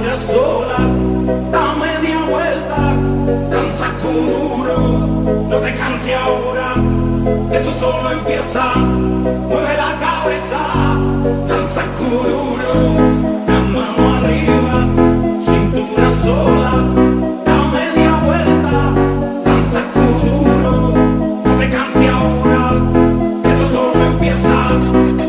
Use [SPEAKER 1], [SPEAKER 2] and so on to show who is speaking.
[SPEAKER 1] Cintura sola, da media vuelta, danza escuro, no te canses ahora, esto solo empieza. Mueve la cabeza, danza escuro, la mano arriba, cintura sola, da media vuelta, danza escuro, no te canses ahora, esto solo empieza.